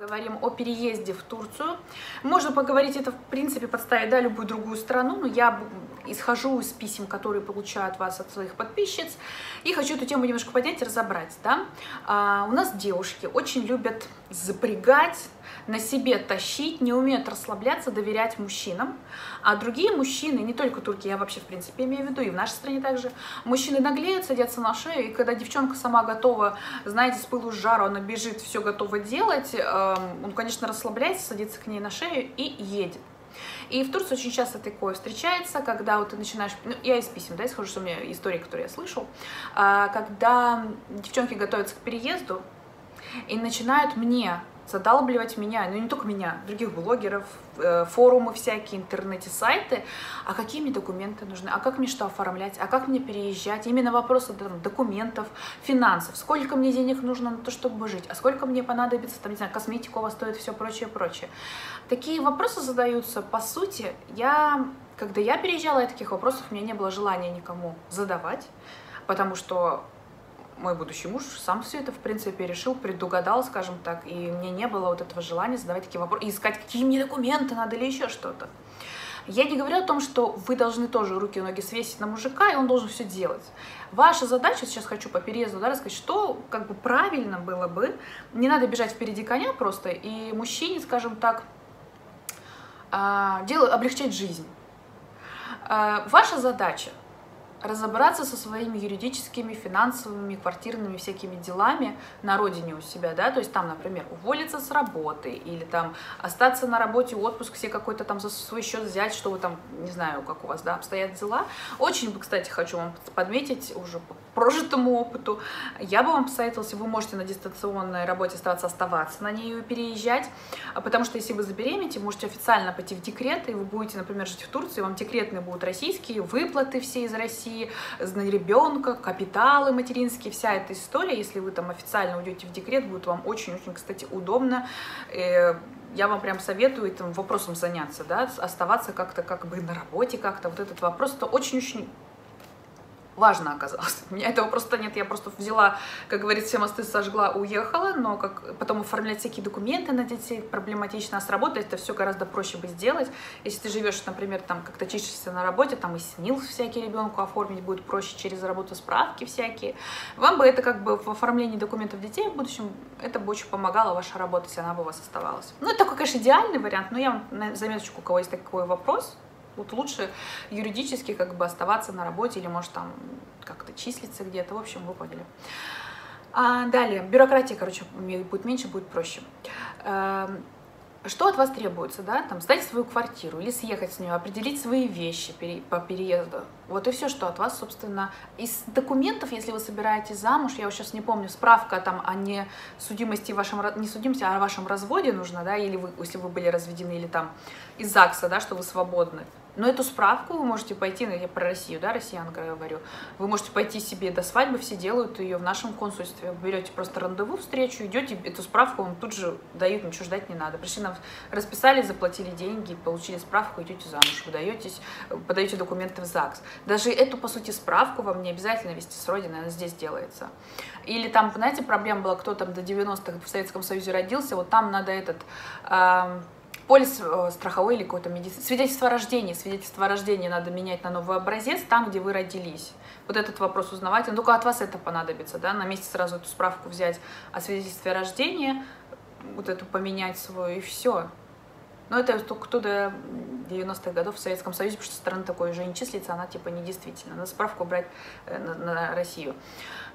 Поговорим о переезде в Турцию. Можно поговорить это, в принципе, подставить да, любую другую страну, но я исхожу из писем, которые получают вас от своих подписчиц, и хочу эту тему немножко поднять и разобрать. Да? А, у нас девушки очень любят запрягать, на себе тащить, не умеют расслабляться, доверять мужчинам. А другие мужчины, не только турки, я вообще, в принципе, имею в виду, и в нашей стране также, мужчины наглеют, садятся на шею, и когда девчонка сама готова, знаете, с пылу с жару, она бежит, все готова делать, эм, он, конечно, расслабляется, садится к ней на шею и едет. И в Турции очень часто такое встречается, когда вот ты начинаешь, ну, я из писем, да, исхожу, что у меня истории, которые я слышал, когда девчонки готовятся к переезду и начинают мне задалбливать меня, ну не только меня, других блогеров, э, форумы всякие, интернете, сайты, а какие мне документы нужны, а как мне что оформлять, а как мне переезжать, именно вопросы там, документов, финансов, сколько мне денег нужно на то, чтобы жить, а сколько мне понадобится, там, не знаю, косметику у вас стоит, все прочее, прочее. Такие вопросы задаются, по сути, я, когда я переезжала, таких вопросов у меня не было желания никому задавать, потому что мой будущий муж сам все это, в принципе, решил, предугадал, скажем так, и мне не было вот этого желания задавать такие вопросы, искать, какие мне документы надо или еще что-то. Я не говорю о том, что вы должны тоже руки и ноги свесить на мужика, и он должен все делать. Ваша задача, сейчас хочу по переезду да, рассказать, что как бы правильно было бы, не надо бежать впереди коня просто, и мужчине, скажем так, а, делать, облегчать жизнь. А, ваша задача разобраться со своими юридическими, финансовыми, квартирными всякими делами на родине у себя, да, то есть там, например, уволиться с работы или там остаться на работе, отпуск все какой-то там за свой счет взять, что вы там, не знаю, как у вас, да, обстоят дела. Очень, кстати, хочу вам подметить уже прожитому опыту, я бы вам посоветовала, если вы можете на дистанционной работе оставаться, оставаться на ней и переезжать, потому что если вы забеременеете, можете официально пойти в декрет, и вы будете, например, жить в Турции, вам декретные будут российские, выплаты все из России, России, на ребенка, капиталы материнские, вся эта история, если вы там официально уйдете в декрет, будет вам очень-очень, кстати, удобно. Э, я вам прям советую этим вопросом заняться, да, оставаться как-то как бы на работе как-то. Вот этот вопрос, это очень-очень важно оказалось. У меня этого просто нет, я просто взяла, как говорится, все мосты сожгла, уехала, но как потом оформлять всякие документы на детей проблематично, а с работой это все гораздо проще бы сделать. Если ты живешь, например, там как-то чишешься на работе, там и снил всякий ребенку оформить будет проще через работу справки всякие. Вам бы это как бы в оформлении документов детей в будущем, это бы очень помогало ваша работа, если она бы у вас оставалась. Ну, это такой, конечно, идеальный вариант, но я вам заметочку, у кого есть такой вопрос, вот лучше юридически как бы оставаться на работе или, может, там как-то числиться где-то. В общем, вы поняли. А, далее, бюрократия, короче, будет меньше, будет проще. Эм, что от вас требуется, да, там, сдать свою квартиру или съехать с нее, определить свои вещи по переезду. Вот и все, что от вас, собственно, из документов, если вы собираетесь замуж, я сейчас не помню, справка там о не судимости вашем, не судимости, а о вашем разводе нужна, да, или вы, если вы были разведены, или там из ЗАГСа, да, что вы свободны. Но эту справку вы можете пойти, ну, я про Россию, да, россиянка говорю, вы можете пойти себе до свадьбы, все делают ее в нашем консульстве. Вы берете просто рандеву, встречу, идете, эту справку вам тут же дают, ничего ждать не надо. Пришли нам, расписали, заплатили деньги, получили справку, идете замуж, выдаетесь, подаете документы в ЗАГС. Даже эту, по сути, справку вам не обязательно вести с родины, она здесь делается. Или там, знаете, проблема была, кто там до 90-х в Советском Союзе родился, вот там надо этот... Э, полис э, страховой или какой-то медицинский, свидетельство о рождении, свидетельство о рождении надо менять на новый образец там, где вы родились. Вот этот вопрос узнавать, ну только от вас это понадобится, да, на месте сразу эту справку взять о свидетельстве о рождении, вот эту поменять свою, и все. Но это только до 90-х годов в Советском Союзе, потому что страна такой уже не числится, она типа недействительна. Надо справку брать э, на, на Россию.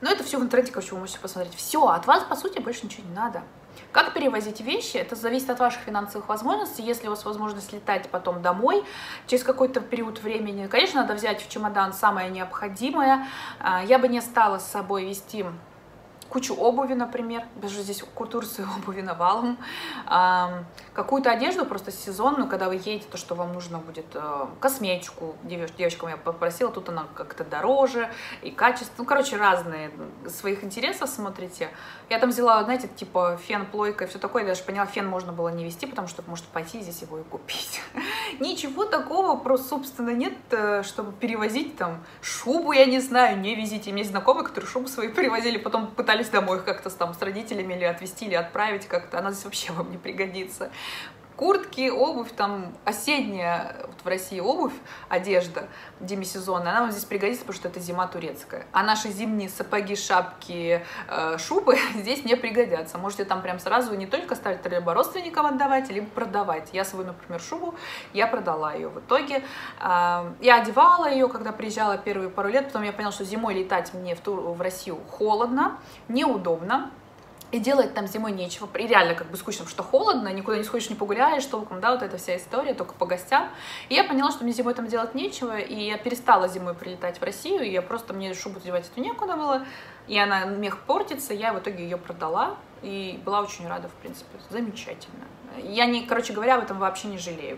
Но это все в интернете, короче, вы можете посмотреть. Все, от вас, по сути, больше ничего не надо. Как перевозить вещи? Это зависит от ваших финансовых возможностей. Если у вас возможность летать потом домой через какой-то период времени, конечно, надо взять в чемодан самое необходимое. А, я бы не стала с собой вести кучу обуви, например, даже здесь Турции обуви навалом, какую-то одежду просто сезонную, когда вы едете, то, что вам нужно будет, э, косметику, девочкам я попросила, тут она как-то дороже и качество, ну, короче, разные своих интересов смотрите. Я там взяла, знаете, типа фен, плойка и все такое, я даже поняла, фен можно было не вести, потому что может пойти здесь его и купить. Ничего такого просто, собственно, нет, э, чтобы перевозить там шубу, я не знаю, не везите. У меня есть знакомые, которые шубу свои перевозили, потом пытались остались домой как-то там с родителями или отвезти, или отправить как-то, она здесь вообще вам не пригодится куртки, обувь, там осенняя вот в России обувь, одежда демисезонная, она вам здесь пригодится, потому что это зима турецкая. А наши зимние сапоги, шапки, э, шубы здесь не пригодятся. Можете там прям сразу не только ставить, либо родственникам отдавать, либо продавать. Я свою, например, шубу, я продала ее в итоге. Э, я одевала ее, когда приезжала первые пару лет, потом я поняла, что зимой летать мне в, тур, в Россию холодно, неудобно и делать там зимой нечего, и реально как бы скучно, что холодно, никуда не сходишь, не погуляешь толком, да, вот эта вся история, только по гостям. И я поняла, что мне зимой там делать нечего, и я перестала зимой прилетать в Россию, и я просто, мне шубу одевать эту некуда было, и она, мех портится, я в итоге ее продала, и была очень рада, в принципе, замечательно. Я, не, короче говоря, об этом вообще не жалею.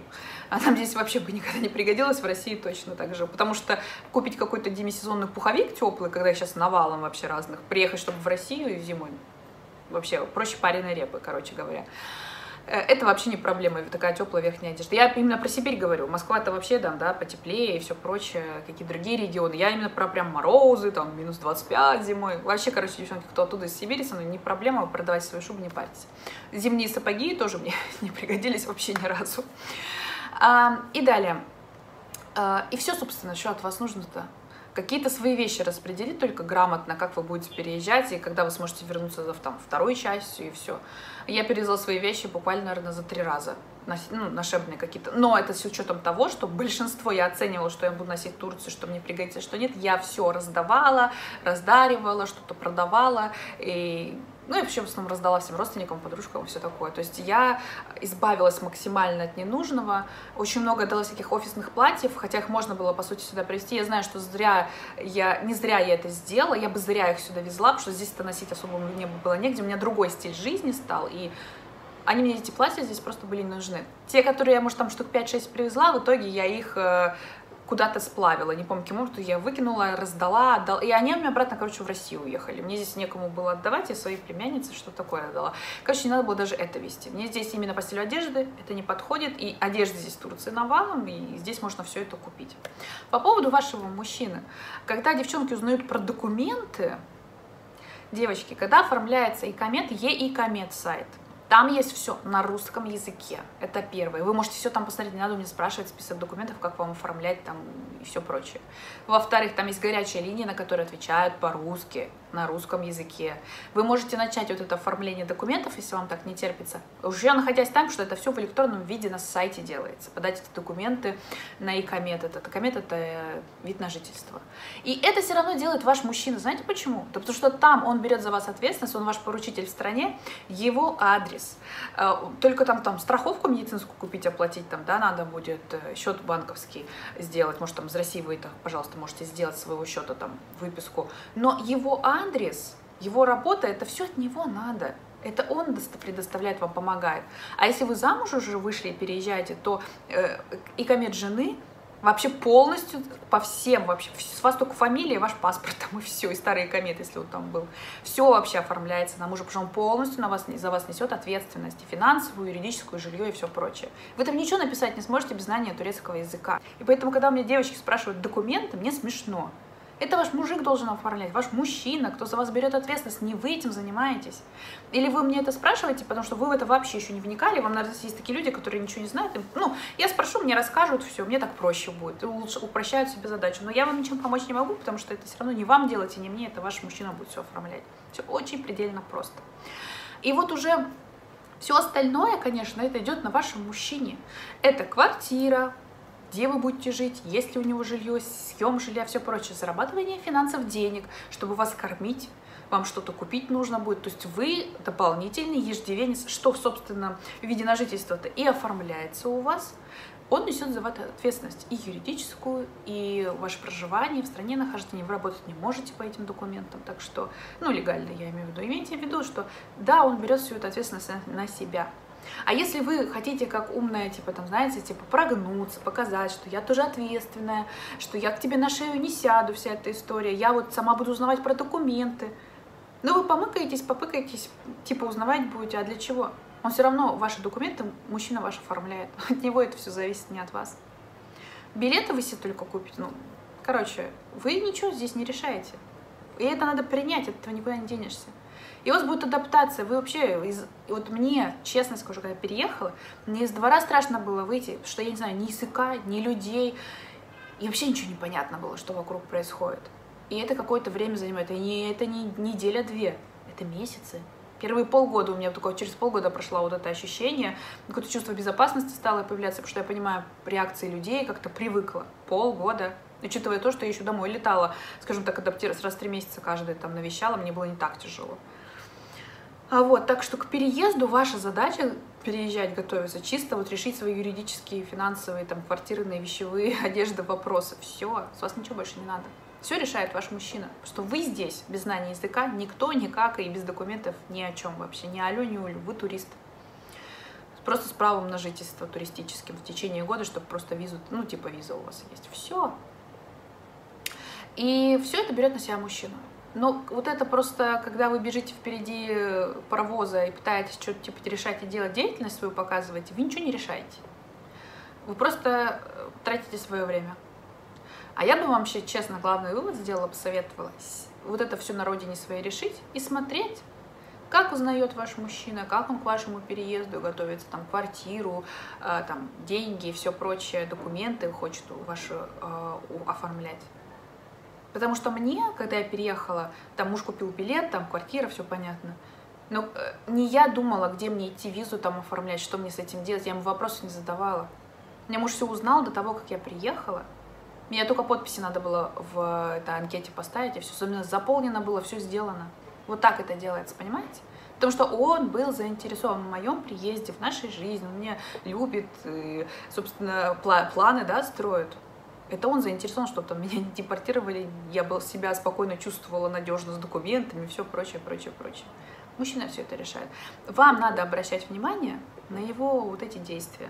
А нам здесь вообще бы никогда не пригодилось, в России точно так же. Потому что купить какой-то демисезонный пуховик теплый, когда сейчас навалом вообще разных, приехать, чтобы в Россию зимой, вообще проще пареной репы, короче говоря. Э, это вообще не проблема, такая теплая верхняя одежда. Я именно про Сибирь говорю. Москва-то вообще там, да, потеплее и все прочее, какие другие регионы. Я именно про прям морозы, там, минус 25 зимой. Вообще, короче, девчонки, кто оттуда из Сибири, со мной не проблема, продавать свою шубу, не парьтесь. Зимние сапоги тоже мне не пригодились вообще ни разу. А, и далее. А, и все, собственно, что от вас нужно-то? Какие-то свои вещи распределить только грамотно, как вы будете переезжать, и когда вы сможете вернуться за там, второй частью, и все. Я перевезла свои вещи буквально, наверное, за три раза. Ну, нашебные какие-то. Но это с учетом того, что большинство я оценивала, что я буду носить в Турцию, что мне пригодится, что нет. Я все раздавала, раздаривала, что-то продавала. И ну, я вообще в основном раздала всем родственникам, подружкам и все такое. То есть я избавилась максимально от ненужного. Очень много дала всяких офисных платьев, хотя их можно было, по сути, сюда привезти. Я знаю, что зря я, не зря я это сделала, я бы зря их сюда везла, потому что здесь это носить особо мне было негде. У меня другой стиль жизни стал, и они мне эти платья здесь просто были нужны. Те, которые я, может, там штук 5-6 привезла, в итоге я их э, куда-то сплавила, не помню, кем то я выкинула, раздала, отдала, и они у меня обратно, короче, в Россию уехали. Мне здесь некому было отдавать, я своей племяннице что такое отдала. Короче, не надо было даже это вести. Мне здесь именно по одежды это не подходит, и одежда здесь Турции навалом, и здесь можно все это купить. По поводу вашего мужчины. Когда девчонки узнают про документы, девочки, когда оформляется ИКОМЕТ, ЕИКОМЕТ сайт – там есть все на русском языке. Это первое. Вы можете все там посмотреть, не надо мне спрашивать список документов, как вам оформлять там и все прочее. Во-вторых, там есть горячая линия, на которую отвечают по-русски на русском языке. Вы можете начать вот это оформление документов, если вам так не терпится, уже находясь там, что это все в электронном виде на сайте делается. Подать эти документы на ИКОМЕТ. Это это э, вид на жительство. И это все равно делает ваш мужчина. Знаете почему? Да потому что там он берет за вас ответственность, он ваш поручитель в стране, его адрес. Э, только там, там страховку медицинскую купить, оплатить, там, да, надо будет э, счет банковский сделать. Может, там из России вы это, пожалуйста, можете сделать своего счета, там, выписку. Но его адрес адрес, его работа, это все от него надо. Это он предоставляет вам, помогает. А если вы замуж уже вышли и переезжаете, то э, и комет жены вообще полностью по всем вообще с вас только фамилия ваш паспорт там и все и старый комет если он там был. Все вообще оформляется на мужа потому что он полностью на вас за вас несет ответственность и финансовую юридическую жилье и все прочее. Вы там ничего написать не сможете без знания турецкого языка. И поэтому когда у меня девочки спрашивают документы мне смешно это ваш мужик должен оформлять, ваш мужчина, кто за вас берет ответственность, не вы этим занимаетесь. Или вы мне это спрашиваете, потому что вы в это вообще еще не вникали, вам, наверное, есть такие люди, которые ничего не знают. Ну, я спрошу, мне расскажут, все, мне так проще будет, лучше упрощают себе задачу. Но я вам ничем помочь не могу, потому что это все равно не вам делать и не мне, это ваш мужчина будет все оформлять. Все очень предельно просто. И вот уже все остальное, конечно, это идет на вашем мужчине. Это квартира, где вы будете жить, есть ли у него жилье, съем жилья, все прочее, зарабатывание финансов, денег, чтобы вас кормить, вам что-то купить нужно будет. То есть вы дополнительный ежедневенец, что, в виде на жительства-то и оформляется у вас, он несет за вас ответственность и юридическую, и ваше проживание в стране нахождения. Вы работать не можете по этим документам, так что, ну, легально я имею в виду. Имейте в виду, что да, он берет всю эту ответственность на себя. А если вы хотите как умная, типа, там, знаете, типа, прогнуться, показать, что я тоже ответственная, что я к тебе на шею не сяду, вся эта история, я вот сама буду узнавать про документы, ну, вы помыкаетесь, попыкаетесь, типа, узнавать будете, а для чего? Он все равно ваши документы, мужчина ваш оформляет. От него это все зависит, не от вас. Билеты вы себе только купите. Ну, короче, вы ничего здесь не решаете. И это надо принять, от этого никуда не денешься. И у вас будет адаптация. Вы вообще, из, вот мне, честно скажу, когда переехала, мне из двора страшно было выйти, что я не знаю ни языка, ни людей. И вообще ничего не понятно было, что вокруг происходит. И это какое-то время занимает. И не, это не неделя-две, это месяцы. Первые полгода у меня такое, через полгода прошло вот это ощущение, какое-то чувство безопасности стало появляться, потому что я понимаю реакции людей, как-то привыкла. Полгода. Учитывая то, что я еще домой летала, скажем так, адаптироваться раз в три месяца каждый там навещала, мне было не так тяжело. А вот, так что к переезду ваша задача переезжать, готовиться, чисто вот решить свои юридические, финансовые, там, квартирные, вещевые, одежды, вопросы. Все, с вас ничего больше не надо. Все решает ваш мужчина. Что вы здесь без знания языка, никто, никак и без документов ни о чем вообще. Ни алло, ни улю, вы турист. Просто с правом на жительство туристическим в течение года, чтобы просто визу, ну типа виза у вас есть. Все. И все это берет на себя мужчина. Но вот это просто, когда вы бежите впереди паровоза и пытаетесь что-то типа решать и делать деятельность свою показываете, вы ничего не решаете. Вы просто э, тратите свое время. А я бы вам вообще, честно, главный вывод сделала, посоветовала вот это все на родине своей решить и смотреть, как узнает ваш мужчина, как он к вашему переезду готовится, там, квартиру, э, там, деньги и все прочее, документы хочет ваши э, оформлять. Потому что мне, когда я переехала, там муж купил билет, там квартира, все понятно. Но э, не я думала, где мне идти визу там оформлять, что мне с этим делать, я ему вопросы не задавала. Мне муж все узнал до того, как я приехала, мне только подписи надо было в этой анкете поставить, и все заполнено было, все сделано. Вот так это делается, понимаете? Потому что он был заинтересован в моем приезде, в нашей жизни, он меня любит, и, собственно, планы, да, строит. Это он заинтересован, чтобы там меня не депортировали, я был, себя спокойно чувствовала надежно с документами, все прочее, прочее, прочее. Мужчина все это решает. Вам надо обращать внимание на его вот эти действия.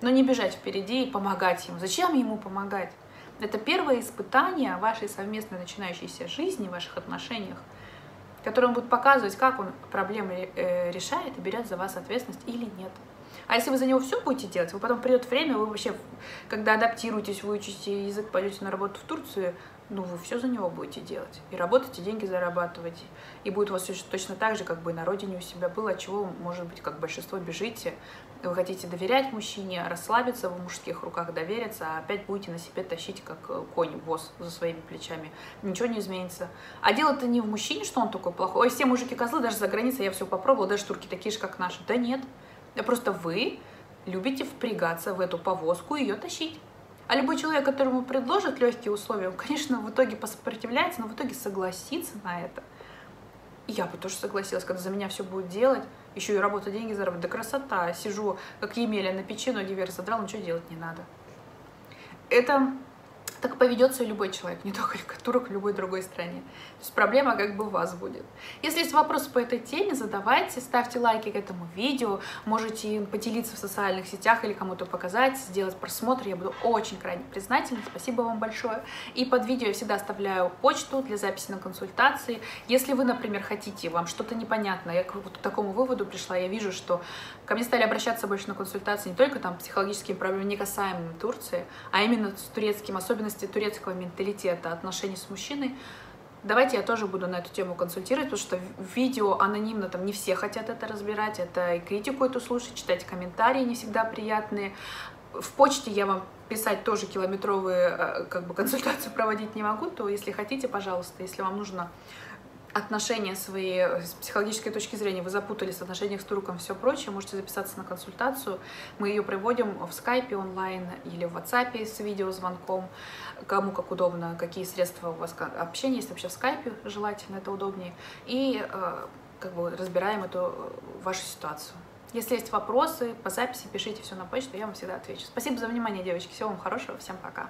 Но не бежать впереди и помогать ему. Зачем ему помогать? Это первое испытание вашей совместной начинающейся жизни, в ваших отношениях, которое он будет показывать, как он проблемы э, решает и берет за вас ответственность или нет. А если вы за него все будете делать, вы потом придет время, вы вообще, когда адаптируетесь, выучите язык, пойдете на работу в Турцию, ну, вы все за него будете делать. И работать, и деньги зарабатывать. И будет у вас точно так же, как бы на родине у себя было, от чего, может быть, как большинство бежите. Вы хотите доверять мужчине, расслабиться в мужских руках, довериться, а опять будете на себе тащить, как э, конь, воз за своими плечами. Ничего не изменится. А дело-то не в мужчине, что он такой плохой. Ой, все мужики козлы, даже за границей я все попробовала, даже турки такие же, как наши. Да нет. Да просто вы любите впрягаться в эту повозку и ее тащить. А любой человек, которому предложат легкие условия, он, конечно, в итоге посопротивляется, но в итоге согласится на это. И я бы тоже согласилась, когда за меня все будет делать, еще и работа, деньги заработать. Да красота, сижу, как Емеля на печи, ноги вверх задрал, ничего делать не надо. Это так поведется любой человек, не только турок в любой другой стране. То есть проблема как бы у вас будет. Если есть вопросы по этой теме, задавайте, ставьте лайки к этому видео, можете поделиться в социальных сетях или кому-то показать, сделать просмотр, я буду очень крайне признательна, спасибо вам большое. И под видео я всегда оставляю почту для записи на консультации. Если вы, например, хотите, вам что-то непонятно, я к вот такому выводу пришла, я вижу, что ко мне стали обращаться больше на консультации не только там психологические проблемы, не касаемые Турции, а именно с турецким, особенно особенности турецкого менталитета отношений с мужчиной. Давайте я тоже буду на эту тему консультировать, потому что видео анонимно там не все хотят это разбирать, это и критику эту слушать, читать комментарии не всегда приятные. В почте я вам писать тоже километровые э, как бы консультации проводить не могу, то если хотите, пожалуйста, если вам нужно отношения свои с психологической точки зрения, вы запутались в отношениях с турком, все прочее, можете записаться на консультацию. Мы ее проводим в скайпе онлайн или в WhatsApp с видеозвонком, кому как удобно, какие средства у вас общения есть вообще в скайпе, желательно, это удобнее. И э, как бы разбираем эту э, вашу ситуацию. Если есть вопросы по записи, пишите все на почту, я вам всегда отвечу. Спасибо за внимание, девочки. Всего вам хорошего, всем пока.